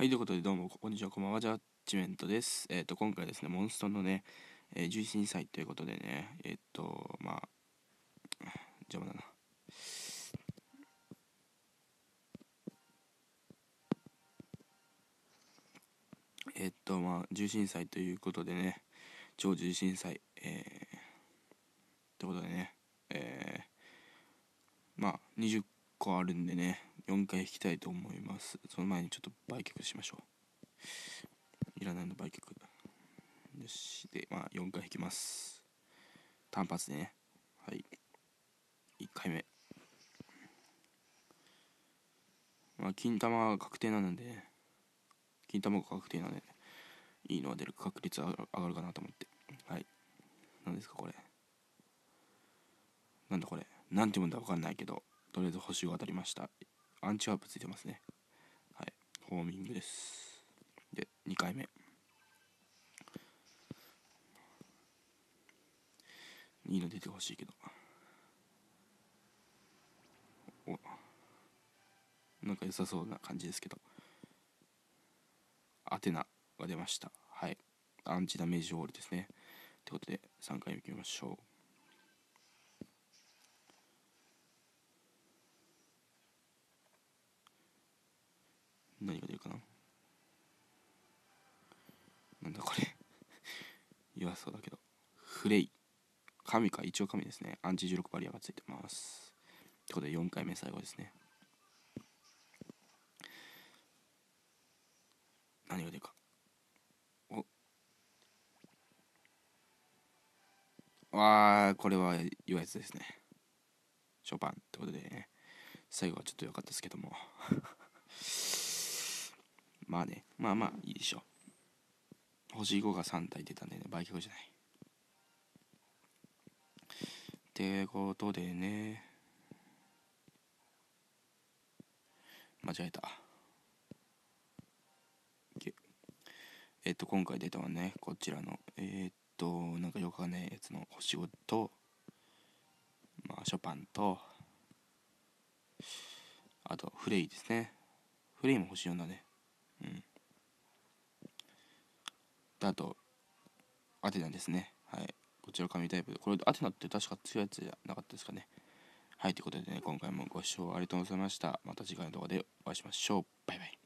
はい、ということでどうも、こんにちは、こんばんは、ジャッジメントです。えっ、ー、と、今回ですね、モンストのね、えー、11歳ということでね、えっ、ー、と、まあ、邪魔だな。えっと、まあ、重心祭ということでね、超重心祭、えー、ってことでね、えー、まあ、20個あるんでね、4回弾きたいと思います。その前にちょっと売却しましょう。いらないの売却。よし。でまあ4回弾きます。単発でね。はい。1回目。まあ金玉は確定なので金玉が確定なので、いいのが出る確率上がるかなと思って。はい。何ですかこれ。なんだこれ。なんて読むんだか分かんないけど。とりあえず星が当たりました。アンチワープついてますね。はい。ホーミングです。で2回目。いいの出てほしいけど。お。なんか良さそうな感じですけど。アテナが出ました。はい。アンチダメージホールですね。ってことで3回目いきましょう。何が出るかな？なんだこれ。弱そうだけど。フレイ神か？一応神ですね。アンチ16バリアがついてます。ってことで4回目最後ですね。何が出るか。お。わあこれは弱いやつですね。ショパンってことでね。最後はちょっと良かったですけども。まあね、まあまあいいでしょ。星5が3体出たんでね、売却じゃない。ってことでね、間違えた。えっと、今回出たのはね、こちらの、えー、っと、なんかよくわかんないやつの星5と、まあ、ショパンと、あと、フレイですね。フレイも星4だね。うん。あとアテナですね。はい。こちら紙タイプ。でこれアテナって確か強いやつじゃなかったですかね。はい。ということでね今回もご視聴ありがとうございました。また次回の動画でお会いしましょう。バイバイ。